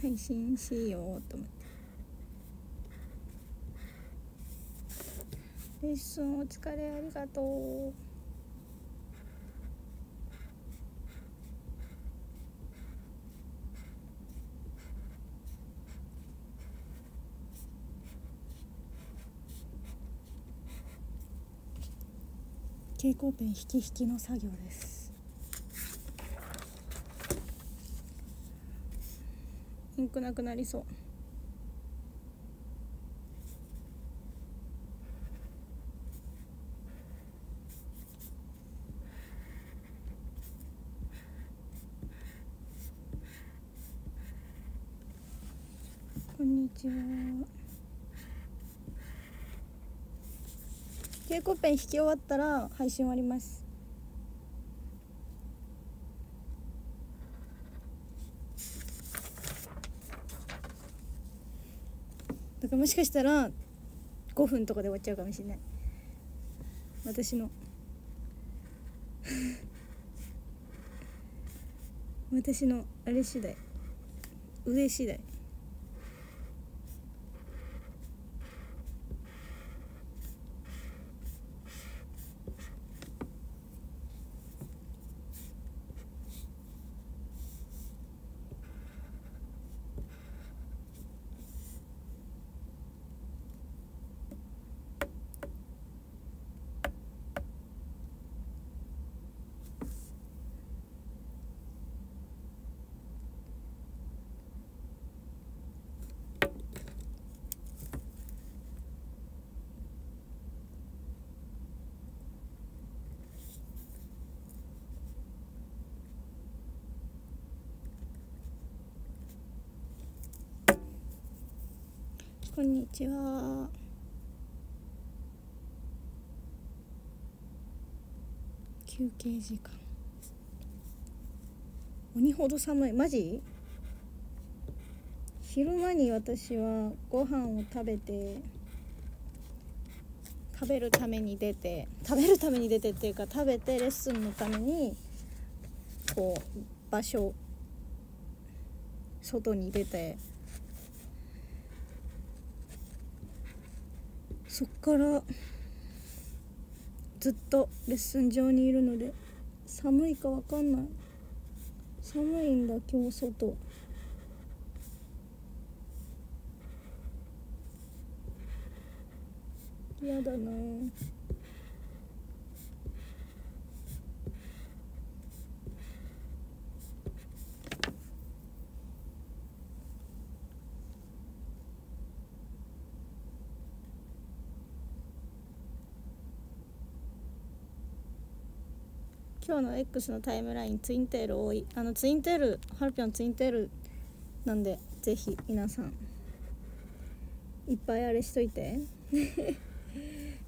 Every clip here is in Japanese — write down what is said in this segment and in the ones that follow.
配信しようと思ってレッスンお疲れありがとう。蛍光ペン引き引きの作業です。インクなくなりそう。こんにちは。蛍光ペン引き終わったら配信終わります。だからもしかしたら5分とかで終わっちゃうかもしれない。私の。私のあれ次第。上次第。こんにちは。休憩時間。鬼ほど寒い。マジ？昼間に私はご飯を食べて食べるために出て食べるために出てっていうか食べてレッスンのためにこう場所外に出てそっからずっとレッスン場にいるので寒いかわかんない。寒いんだ今日外。嫌だな今日の X のタイムラインツインテール多い。あのツインテールハルピョンツインテールなんでぜひ皆さんいっぱいあれしといて。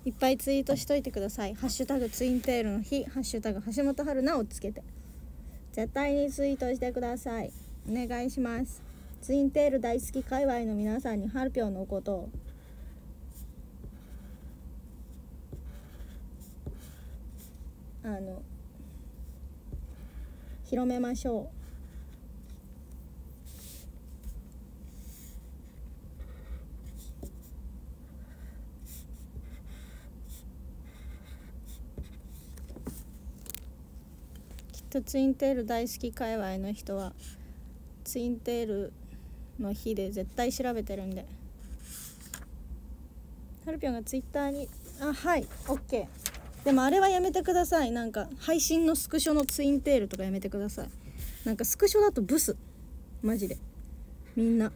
いっぱいツイートしといてください「ハッシュタグツインテールの日」「ハッシュタグ橋本陽菜」をつけて。絶対にツイートしてください。お願いします。ツインテール大好き界隈の皆さんにハルピョンのことを。あの広めましょう。きっとツインテール大好き界隈の人はツインテールの日で絶対調べてるんで。ハルピョンがツイッターにあはい OK でもあれはやめてください。なんか配信のスクショのツインテールとかやめてください。なんかスクショだとブス。マジで。みんな。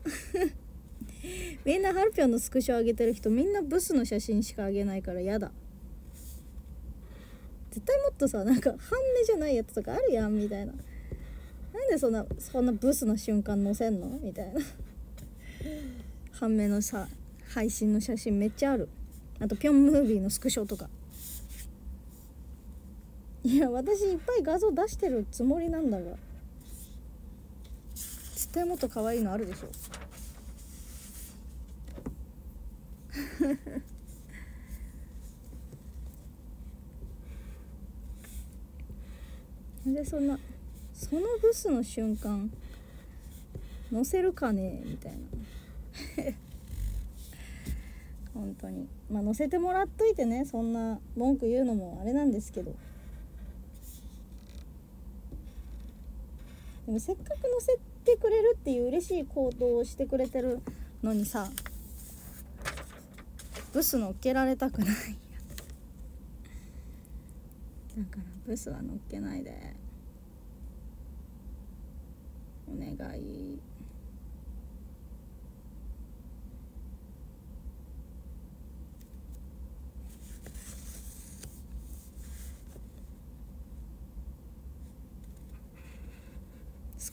みんなハルピョンのスクショ上げてる人みんなブスの写真しか上げないからやだ。絶対もっとさなんか半目じゃないやつとかあるやんみたいな。なんでそんなそんなブスの瞬間載せんの？みたいな。半目のさ配信の写真めっちゃある。あとピョンムービーのスクショとか。いや私いっぱい画像出してるつもりなんだが。絶対もっと可愛いのあるでしょ。なんでそんなそのブスの瞬間乗せるかねみたいな。本当に。まあ乗せてもらっといてねそんな文句言うのもあれなんですけど。でもせっかく乗せてくれるっていう嬉しい行動をしてくれてるのにさブス乗っけられたくない。だからブスは乗っけないで。お願い。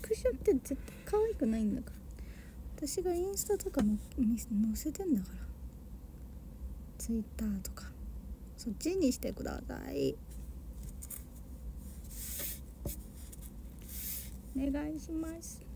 クショって絶対可愛くないんだから。私がインスタとかの載せてんだから。ツイッターとか。そっちにしてください。お願いします。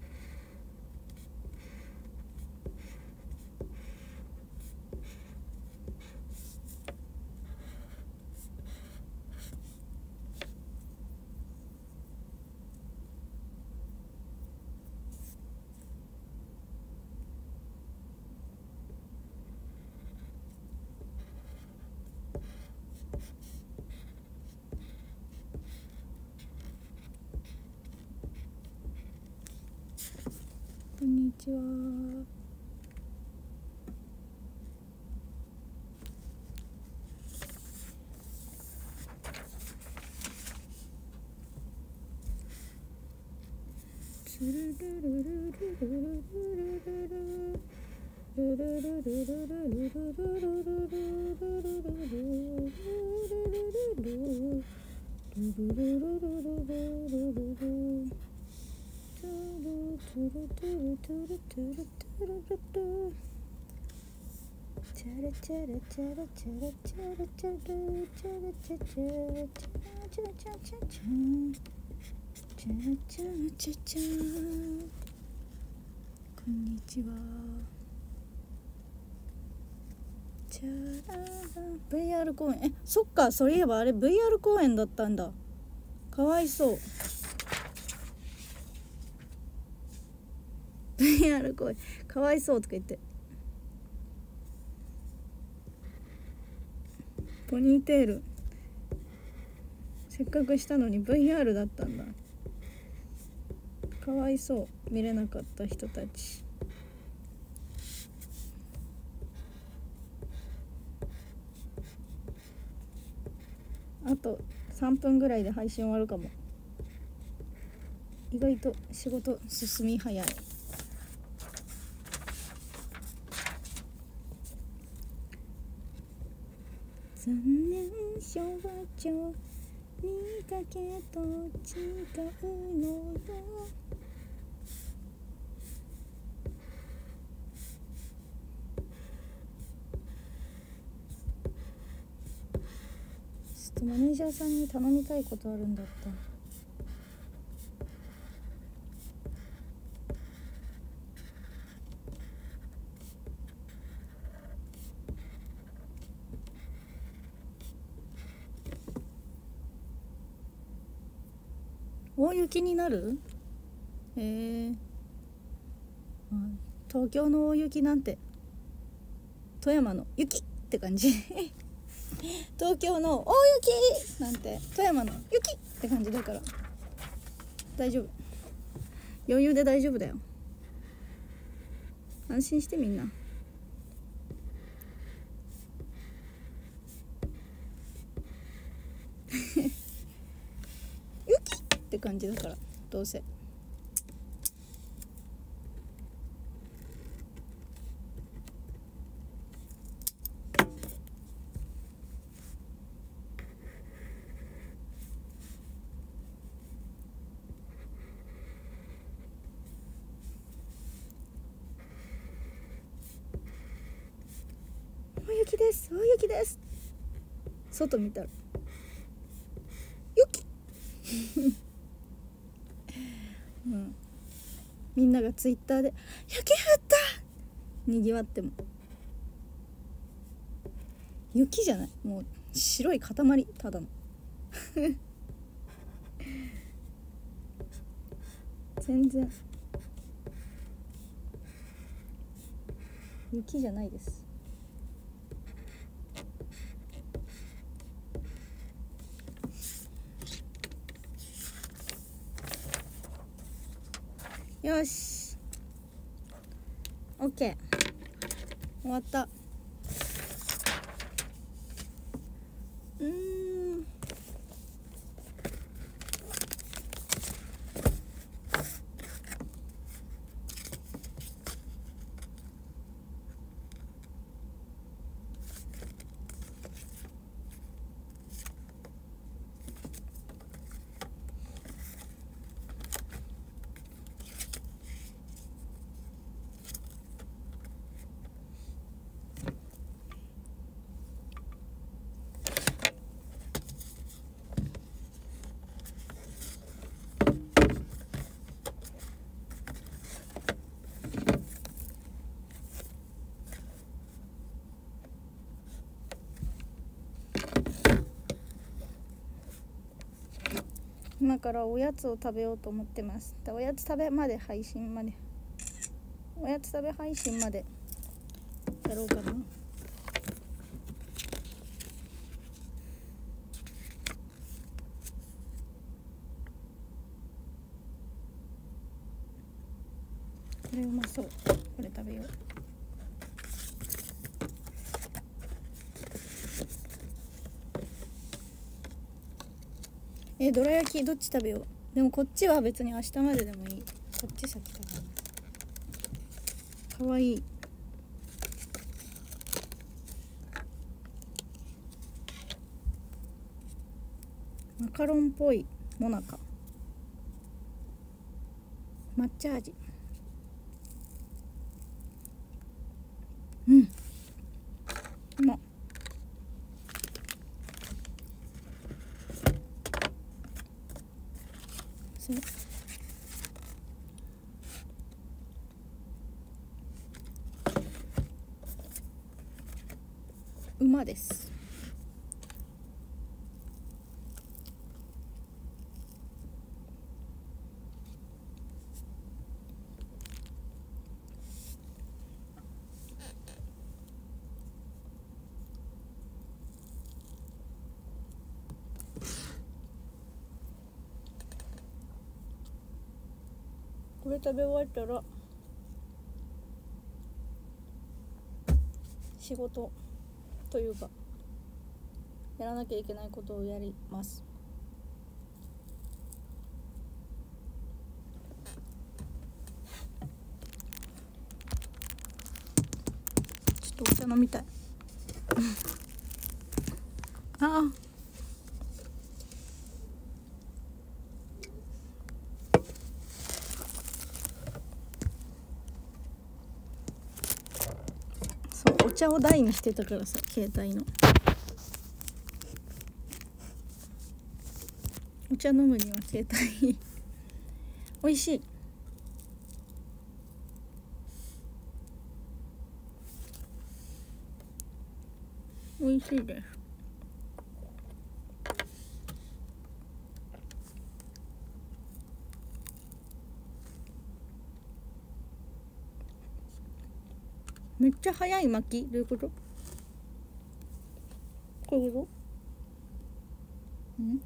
こんにちは。こんにちは。VR 公演えそっかそういえばあれ VR 公演だったんだ。かわいそう。VR 声かわいそうとか言って。ポニーテール。せっかくしたのに VR だったんだ。かわいそう。見れなかった人たち。と3分ぐらいで配信終わるかも。意外と仕事進み早い。残念症状見かけと違うのよちょっとマネージャーさんに頼みたいことあるんだった。大雪になる？へえ東京の大雪なんて富山の雪って感じ。東京の大雪なんて富山の雪って感じだから。大丈夫。余裕で大丈夫だよ。安心してみんな。雪って感じだからどうせ大雪です。大雪です。外見たら。雪。うん。みんながツイッターで「雪降った!」にぎわっても。雪じゃない。もう白い塊。ただの。全然。雪じゃないです。よし。OK 終わったうーん今からおやつを食べようと思ってます。でおやつ食べまで配信まで。おやつ食べ配信まで。やろうかな。これうまそう。これ食べよう。えどら焼きどっち食べよう？でもこっちは別に明日まででもいい。こっち先食べかわいい。マカロンっぽいもなか抹茶味うんうまっそうですこれ食べ終わったら仕事というかやらなきゃいけないことをやります。ちょっとお茶飲みたい。ああ。茶を台にしてたからさ携帯の。お茶飲むには携帯美味しい。美味しいです。めっちゃ早い巻き。どういうこと？こういうこと？ん？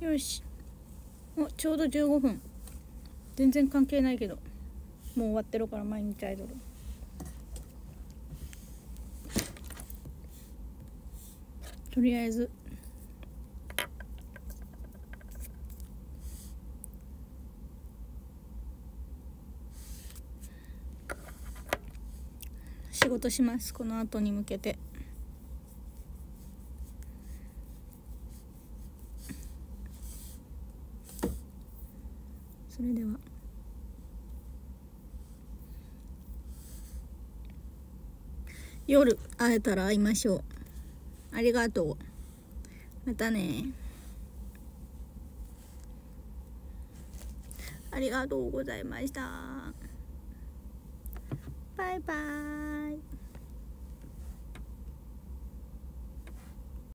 よし。おちょうど15分。全然関係ないけど。もう終わってるから毎日アイドル。とりあえず。仕事します。この後に向けて。それでは。夜会えたら会いましょう。ありがとう。またね。ありがとうございました。バイバイ。